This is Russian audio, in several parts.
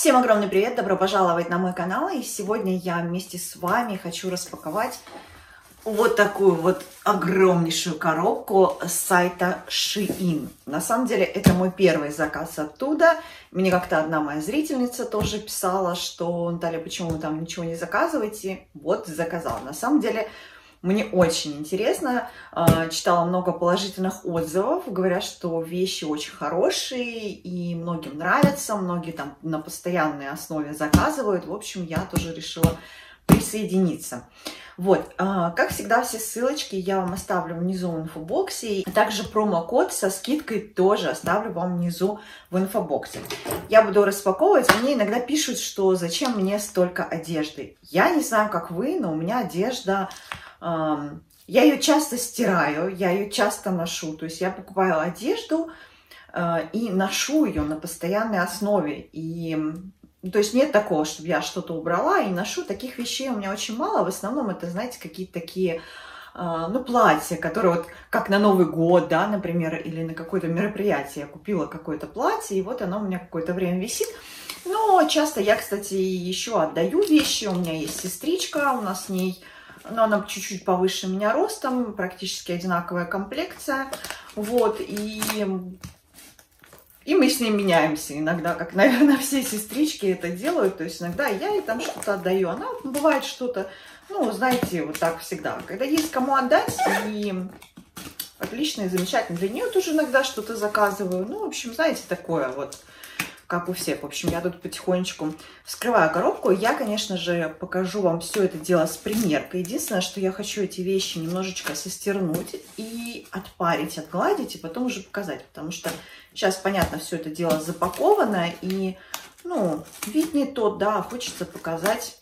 Всем огромный привет, добро пожаловать на мой канал. И сегодня я вместе с вами хочу распаковать вот такую вот огромнейшую коробку с сайта Shein. На самом деле это мой первый заказ оттуда. Мне как-то одна моя зрительница тоже писала, что Наталья, почему вы там ничего не заказываете? Вот заказала. На самом деле мне очень интересно. А, читала много положительных отзывов. Говорят, что вещи очень хорошие и многим нравятся. Многие там на постоянной основе заказывают. В общем, я тоже решила присоединиться. Вот, а, как всегда, все ссылочки я вам оставлю внизу в инфобоксе. Также промокод со скидкой тоже оставлю вам внизу в инфобоксе. Я буду распаковывать. Мне иногда пишут, что зачем мне столько одежды. Я не знаю, как вы, но у меня одежда я ее часто стираю, я ее часто ношу. То есть я покупаю одежду э, и ношу ее на постоянной основе. И то есть нет такого, чтобы я что-то убрала и ношу. Таких вещей у меня очень мало. В основном это, знаете, какие-то такие э, ну, платья, которые вот как на Новый год, да, например, или на какое-то мероприятие. Я купила какое-то платье, и вот оно у меня какое-то время висит. Но часто я, кстати, еще отдаю вещи. У меня есть сестричка, у нас с ней но она чуть-чуть повыше меня ростом, практически одинаковая комплекция, вот, и, и мы с ней меняемся иногда, как, наверное, все сестрички это делают, то есть иногда я ей там что-то отдаю, она бывает что-то, ну, знаете, вот так всегда, когда есть кому отдать, и отлично и замечательно, для нее тоже иногда что-то заказываю, ну, в общем, знаете, такое вот, как у всех. В общем, я тут потихонечку вскрываю коробку. Я, конечно же, покажу вам все это дело с примеркой. Единственное, что я хочу эти вещи немножечко состернуть и отпарить, отгладить, и потом уже показать. Потому что сейчас, понятно, все это дело запаковано, и, ну, вид не тот, да, хочется показать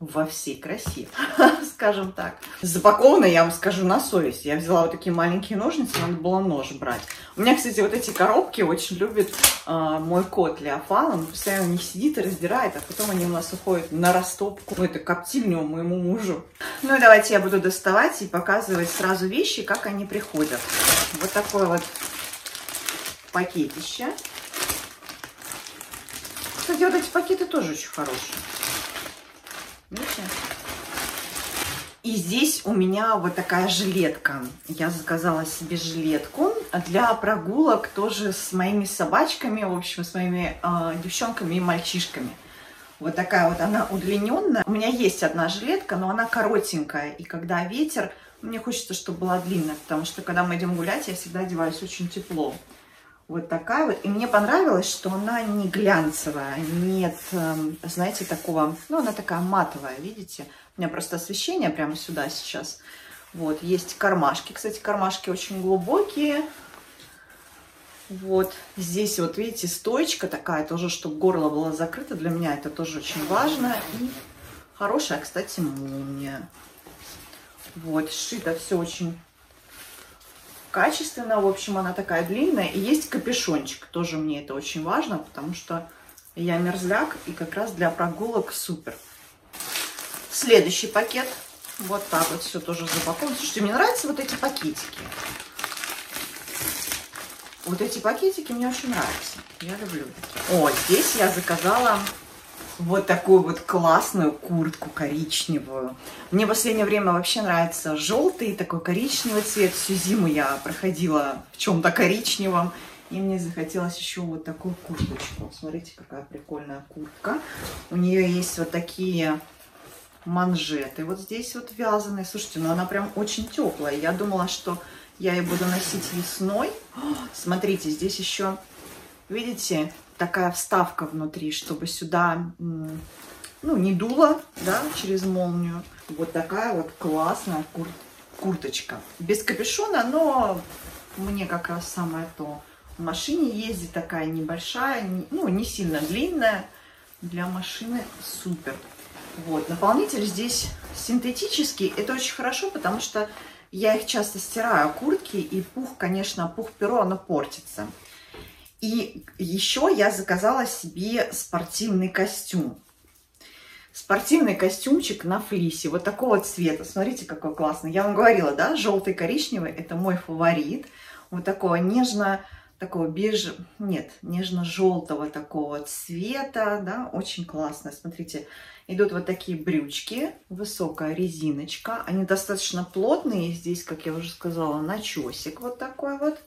во всей красе, скажем так. Запаковано, я вам скажу, на совесть. Я взяла вот такие маленькие ножницы, надо было нож брать. У меня, кстати, вот эти коробки очень любит э, мой кот Леофан. Он постоянно не сидит и раздирает, а потом они у нас уходят на растопку. Ну, это коптильню моему мужу. Ну и давайте я буду доставать и показывать сразу вещи, как они приходят. Вот такое вот пакетище. Кстати, вот эти пакеты тоже очень хорошие. Видите? И здесь у меня вот такая жилетка. Я заказала себе жилетку для прогулок тоже с моими собачками, в общем, с моими э, девчонками и мальчишками. Вот такая вот она удлиненная. У меня есть одна жилетка, но она коротенькая. И когда ветер, мне хочется, чтобы была длинная, потому что когда мы идем гулять, я всегда одеваюсь очень тепло. Вот такая вот. И мне понравилось, что она не глянцевая, нет, эм, знаете, такого, ну, она такая матовая, видите? У меня просто освещение прямо сюда сейчас. Вот, есть кармашки. Кстати, кармашки очень глубокие. Вот, здесь вот, видите, стоечка такая тоже, чтобы горло было закрыто. Для меня это тоже очень важно. И хорошая, кстати, молния. Вот, сшито все очень качественно. В общем, она такая длинная. И есть капюшончик. Тоже мне это очень важно, потому что я мерзляк. И как раз для прогулок супер. Следующий пакет. Вот так вот все тоже запаковано. Слушайте, мне нравятся вот эти пакетики. Вот эти пакетики мне очень нравятся. Я люблю. О, здесь я заказала вот такую вот классную куртку коричневую. Мне в последнее время вообще нравится желтый, такой коричневый цвет. Всю зиму я проходила в чем-то коричневом. И мне захотелось еще вот такую курточку. Смотрите, какая прикольная куртка. У нее есть вот такие манжеты. Вот здесь вот вязаные. Слушайте, ну она прям очень теплая. Я думала, что я ее буду носить весной. Смотрите, здесь еще, видите, такая вставка внутри, чтобы сюда, ну, не дуло, да, через молнию. Вот такая вот классная кур курточка. Без капюшона, но мне как раз самое то. В машине ездит такая небольшая, не, ну, не сильно длинная. Для машины супер. Вот, наполнитель здесь синтетический. Это очень хорошо, потому что я их часто стираю, куртки, и пух, конечно, пух-перо, оно портится. И еще я заказала себе спортивный костюм. Спортивный костюмчик на флисе, вот такого цвета. Смотрите, какой классный. Я вам говорила, да, желтый коричневый, это мой фаворит. Вот такого нежно такого беж... Нет, нежно-желтого такого цвета, да, очень классно. Смотрите, идут вот такие брючки, высокая резиночка. Они достаточно плотные. Здесь, как я уже сказала, начесик вот такой вот.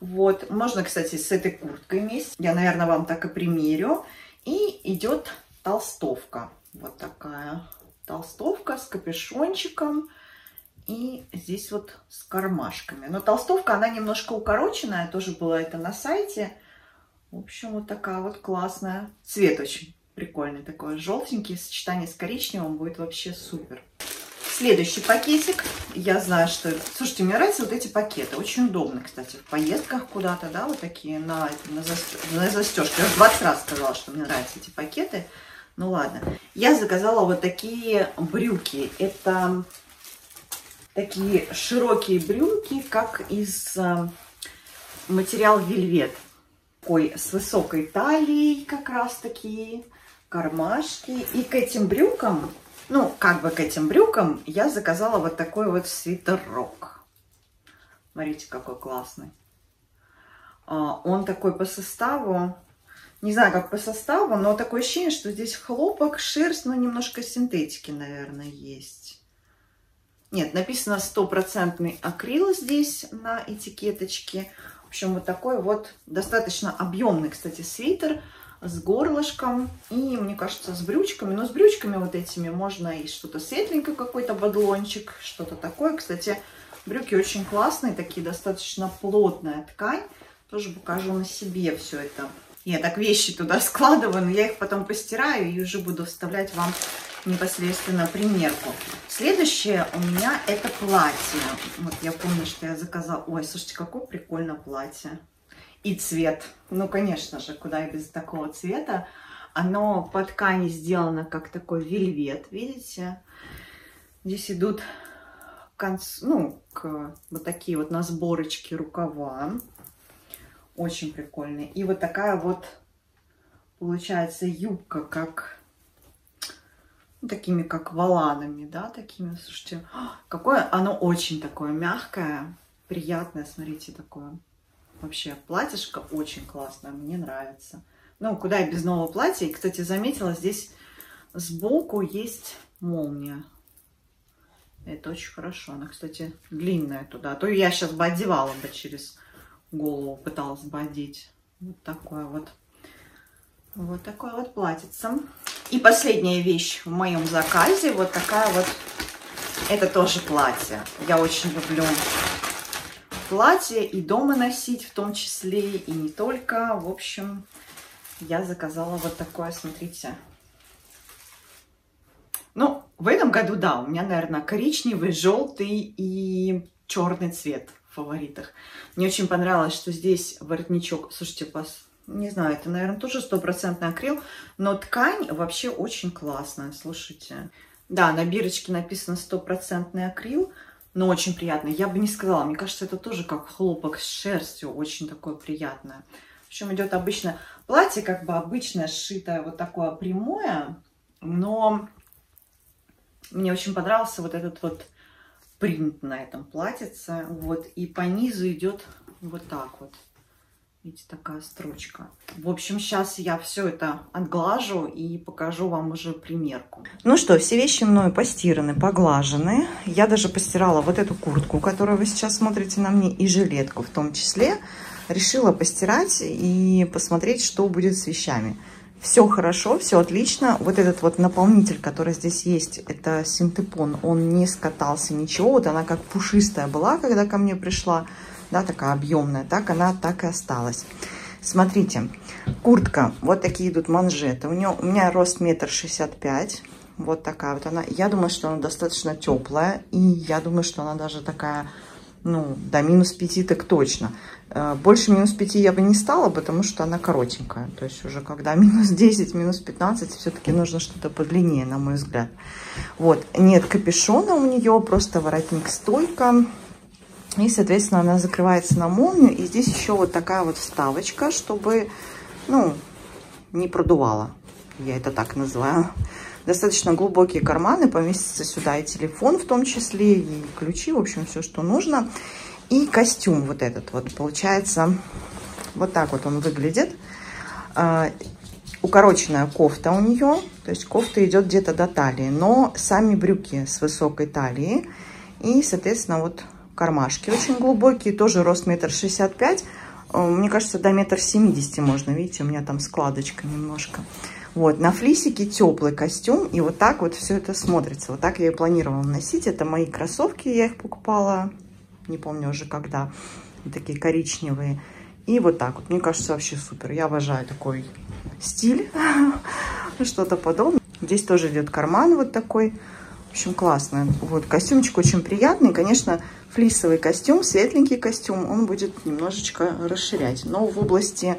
Вот, можно, кстати, с этой курткой вместе. Я, наверное, вам так и примерю. И идет толстовка. Вот такая толстовка с капюшончиком. И здесь вот с кармашками. Но толстовка, она немножко укороченная. Тоже было это на сайте. В общем, вот такая вот классная. Цвет очень прикольный такой, желтенький. Сочетание с коричневым будет вообще супер. Следующий пакетик. Я знаю, что... Слушайте, мне нравятся вот эти пакеты. Очень удобно, кстати, в поездках куда-то, да, вот такие на, на, застежке. на застежке. Я уже 20 раз сказала, что мне нравятся эти пакеты. Ну ладно. Я заказала вот такие брюки. Это такие широкие брюки, как из э, материал вельвет. Такой с высокой талией как раз такие кармашки. И к этим брюкам ну, как бы к этим брюкам я заказала вот такой вот свитерок. Смотрите, какой классный. А, он такой по составу, не знаю, как по составу, но такое ощущение, что здесь хлопок, шерсть, но немножко синтетики, наверное, есть. Нет, написано стопроцентный акрил здесь на этикеточке. В общем, вот такой вот достаточно объемный, кстати, свитер с горлышком и, мне кажется, с брючками. Но с брючками вот этими можно и что-то светленькое, какой-то бадлончик, что-то такое. Кстати, брюки очень классные, такие достаточно плотная ткань. Тоже покажу на себе все это. Я так вещи туда складываю, но я их потом постираю и уже буду вставлять вам непосредственно примерку. Следующее у меня это платье. Вот я помню, что я заказала... Ой, слушайте, какое прикольное платье и цвет. Ну, конечно же, куда и без такого цвета. Оно по ткани сделано как такой вельвет, видите? Здесь идут конц... ну, к... вот такие вот на сборочке рукава. Очень прикольные. И вот такая вот получается юбка, как ну, такими как валанами, да, такими, слушайте, какое оно очень такое мягкое, приятное, смотрите, такое. Вообще, платьишко очень классное, мне нравится. Ну, куда я без нового платья. И, кстати, заметила, здесь сбоку есть молния. Это очень хорошо. Она, кстати, длинная туда. А то я сейчас бы одевала бы через голову, пыталась бы одеть. Вот такое вот. Вот такое вот платьице. И последняя вещь в моем заказе. Вот такая вот. Это тоже платье. Я очень люблю платье и дома носить в том числе, и не только. В общем, я заказала вот такое, смотрите. Ну, в этом году, да, у меня, наверное, коричневый, желтый и черный цвет в фаворитах. Мне очень понравилось, что здесь воротничок, слушайте, пос... не знаю, это, наверное, тоже стопроцентный акрил, но ткань вообще очень классная, слушайте. Да, на бирочке написано стопроцентный акрил, но очень приятно. Я бы не сказала, мне кажется, это тоже как хлопок с шерстью, очень такое приятное. В общем, идет обычно платье, как бы обычное, сшитое вот такое прямое, но мне очень понравился вот этот вот принт на этом платьице, вот, и по низу идет вот так вот. Видите, такая строчка. В общем, сейчас я все это отглажу и покажу вам уже примерку. Ну что, все вещи мною постираны, поглажены. Я даже постирала вот эту куртку, которую вы сейчас смотрите на мне, и жилетку в том числе. Решила постирать и посмотреть, что будет с вещами. Все хорошо, все отлично. Вот этот вот наполнитель, который здесь есть, это синтепон, он не скатался, ничего. Вот она как пушистая была, когда ко мне пришла да, такая объемная, так она так и осталась. Смотрите, куртка, вот такие идут манжеты. У, нее, у меня рост метр шестьдесят пять. Вот такая вот она. Я думаю, что она достаточно теплая. И я думаю, что она даже такая, ну, до минус 5 так точно. Э, больше минус 5 я бы не стала, потому что она коротенькая. То есть уже когда минус 10, минус 15, все-таки нужно что-то подлиннее, на мой взгляд. Вот, нет капюшона у нее, просто воротник стойка. И, соответственно, она закрывается на молнию. И здесь еще вот такая вот вставочка, чтобы, ну, не продувала. Я это так называю. Достаточно глубокие карманы. Поместится сюда и телефон в том числе, и ключи, в общем, все, что нужно. И костюм вот этот вот. Получается, Вот так вот он выглядит. А, укороченная кофта у нее, то есть кофта идет где-то до талии, но сами брюки с высокой талией. И, соответственно, вот кармашки очень глубокие, тоже рост метр шестьдесят пять. Э, мне кажется, до метр семидесяти можно, видите, у меня там складочка немножко. Вот, на флисике теплый костюм, и вот так вот все это смотрится. Вот так я и планировала носить. Это мои кроссовки, я их покупала, не помню уже когда, такие коричневые. И вот так вот, мне кажется, вообще супер. Я обожаю такой стиль, что-то подобное. Здесь тоже идет карман вот такой. В общем, классно. Вот, костюмчик очень приятный. Конечно, флисовый костюм, светленький костюм, он будет немножечко расширять. Но в области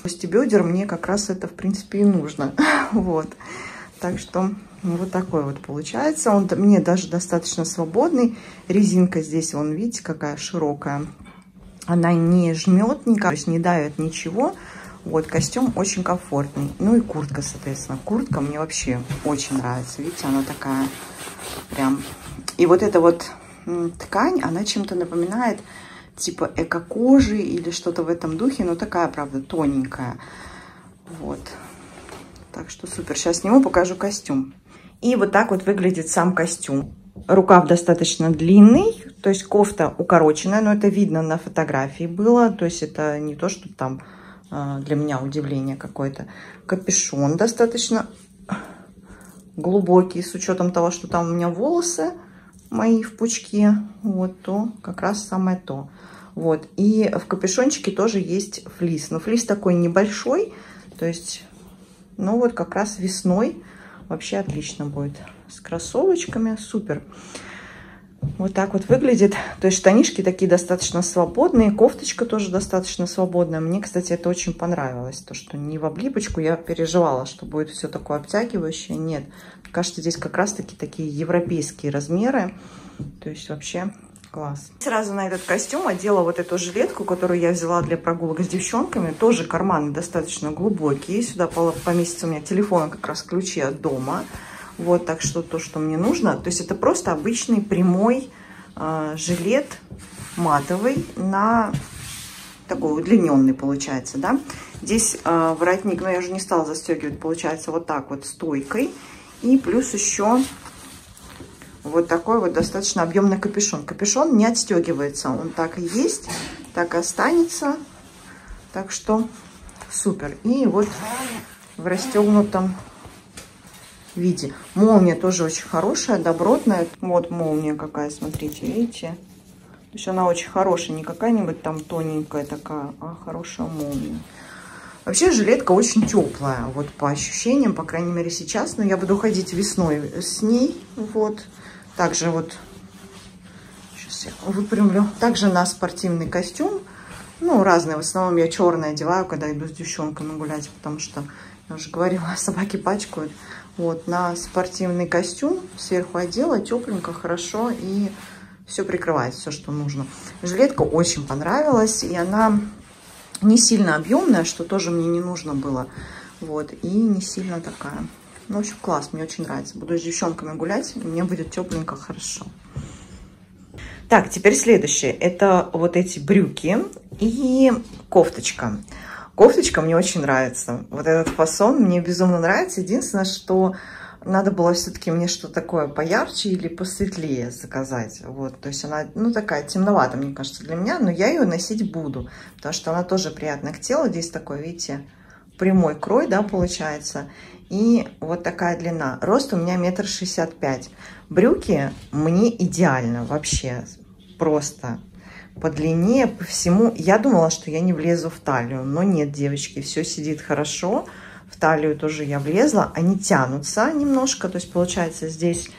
области бедер мне как раз это, в принципе, и нужно. вот. Так что вот такой вот получается. Он мне даже достаточно свободный. Резинка здесь, вон, видите, какая широкая. Она не жмет никак, то есть не давит ничего. Вот, костюм очень комфортный. Ну и куртка, соответственно. Куртка мне вообще очень нравится. Видите, она такая прям... И вот эта вот ткань, она чем-то напоминает типа эко-кожи или что-то в этом духе, но такая, правда, тоненькая. Вот. Так что супер. Сейчас сниму, покажу костюм. И вот так вот выглядит сам костюм. Рукав достаточно длинный, то есть кофта укороченная, но это видно на фотографии было. То есть это не то, что там для меня удивление какое-то. Капюшон достаточно глубокий, с учетом того, что там у меня волосы мои в пучке. Вот то, как раз самое то. Вот. И в капюшончике тоже есть флис. Но флис такой небольшой. То есть, ну вот как раз весной вообще отлично будет. С кроссовочками. Супер. Вот так вот выглядит. То есть штанишки такие достаточно свободные. Кофточка тоже достаточно свободная. Мне, кстати, это очень понравилось. То, что не в облипочку. Я переживала, что будет все такое обтягивающее. Нет. Кажется, здесь как раз-таки такие европейские размеры. То есть вообще Класс. Сразу на этот костюм одела вот эту жилетку, которую я взяла для прогулок с девчонками. Тоже карманы достаточно глубокие. Сюда поместится у меня телефон, как раз ключи от дома. Вот, так что то, что мне нужно. То есть это просто обычный прямой э, жилет матовый на такой удлиненный получается, да. Здесь э, воротник, но я уже не стала застегивать, получается вот так вот стойкой. И плюс еще вот такой вот достаточно объемный капюшон. Капюшон не отстегивается, он так и есть, так и останется. Так что супер. И вот в расстегнутом виде. Молния тоже очень хорошая, добротная. Вот молния какая, смотрите, видите? То есть она очень хорошая, не какая-нибудь там тоненькая такая, а хорошая молния. Вообще жилетка очень теплая, вот по ощущениям, по крайней мере сейчас. Но я буду ходить весной с ней, вот. Также вот, сейчас я выпрямлю. Также на спортивный костюм. Ну, разные. В основном я черный одеваю, когда иду с девчонками гулять, потому что, я уже говорила, собаки пачкают. Вот, на спортивный костюм сверху одела, тепленько, хорошо, и все прикрывает, все, что нужно. Жилетка очень понравилась, и она не сильно объемная, что тоже мне не нужно было. Вот, и не сильно такая ну, в общем, класс, мне очень нравится. Буду с девчонками гулять, и мне будет тепленько, хорошо. Так, теперь следующее. Это вот эти брюки и кофточка. Кофточка мне очень нравится. Вот этот фасон мне безумно нравится. Единственное, что надо было все-таки мне что-то такое поярче или посветлее заказать. Вот, то есть она, ну, такая темновата, мне кажется, для меня, но я ее носить буду, потому что она тоже приятная к телу. Здесь такой, видите, прямой крой, да, получается. И вот такая длина. Рост у меня метр шестьдесят пять. Брюки мне идеально вообще. Просто по длине, по всему. Я думала, что я не влезу в талию. Но нет, девочки, все сидит хорошо. В талию тоже я влезла. Они тянутся немножко. То есть получается здесь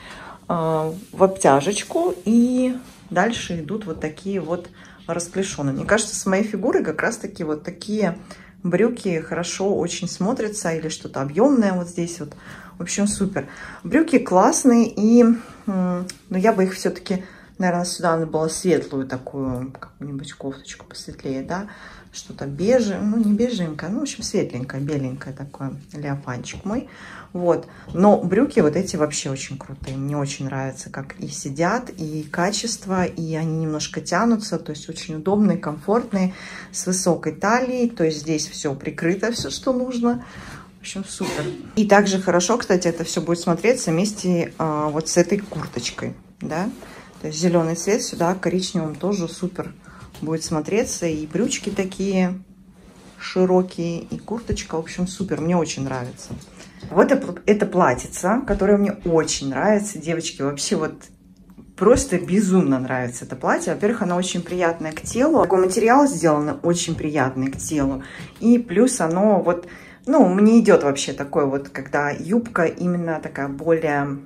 э, в обтяжечку. И дальше идут вот такие вот расклешенные. Мне кажется, с моей фигурой как раз таки вот такие брюки хорошо очень смотрятся или что-то объемное вот здесь вот. В общем, супер. Брюки классные и, ну, я бы их все-таки Наверное, сюда надо было светлую такую, какую-нибудь кофточку посветлее, да? Что-то бежевое, ну не беженькое, ну в общем светленькое, беленькое такое, леопанчик мой. Вот, но брюки вот эти вообще очень крутые, мне очень нравится, как и сидят, и качество, и они немножко тянутся, то есть очень удобные, комфортные, с высокой талией, то есть здесь все прикрыто, все, что нужно. В общем, супер. И также хорошо, кстати, это все будет смотреться вместе а, вот с этой курточкой, да. То есть зеленый цвет сюда коричневым тоже супер будет смотреться. И брючки такие широкие, и курточка, в общем, супер. Мне очень нравится. Вот это, это платьице, которое мне очень нравится. Девочки, вообще вот просто безумно нравится это платье. Во-первых, оно очень приятное к телу. Такой материал сделан очень приятный к телу. И плюс оно вот, ну, мне идет вообще такое вот, когда юбка именно такая более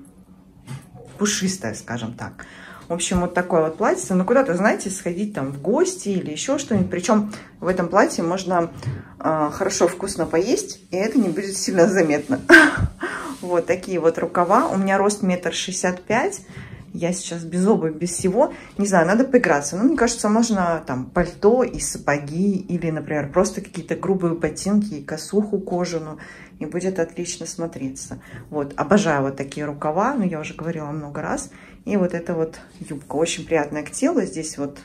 пушистая, скажем так. В общем, вот такое вот платье. Ну, куда-то, знаете, сходить там в гости или еще что-нибудь. Причем в этом платье можно э, хорошо, вкусно поесть, и это не будет сильно заметно. Вот такие вот рукава. У меня рост метр шестьдесят пять. Я сейчас без обуви, без всего. Не знаю, надо поиграться. Ну, мне кажется, можно там пальто и сапоги, или, например, просто какие-то грубые ботинки и косуху кожаную, и будет отлично смотреться. Вот, обожаю вот такие рукава, ну, я уже говорила много раз. И вот эта вот юбка, очень приятная к телу, здесь вот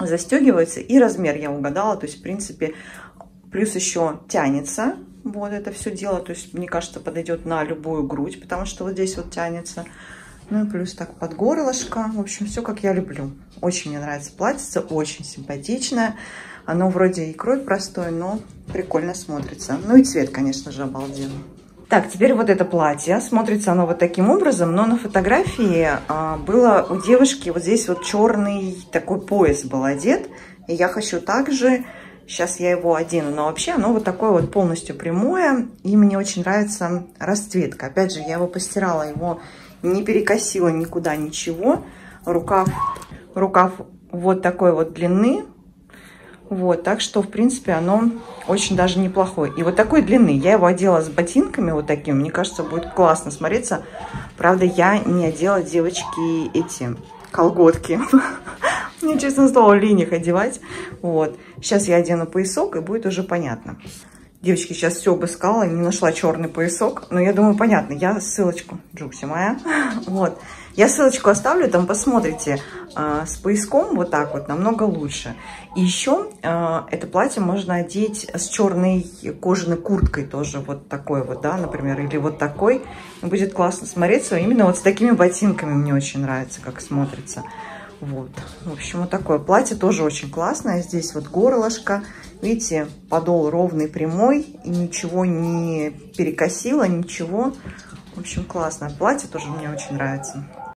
застегивается, и размер я угадала, то есть, в принципе, плюс еще тянется, вот это все дело, то есть, мне кажется, подойдет на любую грудь, потому что вот здесь вот тянется. Ну и плюс так под горлышко. В общем, все как я люблю. Очень мне нравится платьице, очень симпатичное. Оно вроде и крой простой, но прикольно смотрится. Ну и цвет, конечно же, обалденный. Так, теперь вот это платье. Смотрится оно вот таким образом, но на фотографии а, было у девушки вот здесь вот черный такой пояс был одет. И я хочу также, сейчас я его одену, но вообще оно вот такое вот полностью прямое. И мне очень нравится расцветка. Опять же, я его постирала, его не перекосила никуда ничего. Рукав, рукав вот такой вот длины. Вот, так что, в принципе, оно очень даже неплохое. И вот такой длины. Я его одела с ботинками вот такими. Мне кажется, будет классно смотреться. Правда, я не одела, девочки, эти колготки. Мне, честно слово, лень их одевать. Вот. Сейчас я одену поясок, и будет уже понятно. Девочки, сейчас все обыскала, не нашла черный поясок. Но я думаю, понятно, я ссылочку, Джукси моя, вот. Я ссылочку оставлю, там посмотрите. Э, с пояском вот так вот намного лучше. И еще э, это платье можно одеть с черной кожаной курткой тоже. Вот такой вот, да, например, или вот такой. Будет классно смотреться. Именно вот с такими ботинками мне очень нравится, как смотрится. Вот, в общем, вот такое платье тоже очень классное. Здесь вот горлышко, видите, подол ровный, прямой, и ничего не перекосило, ничего. В общем, классное платье, тоже мне очень нравится.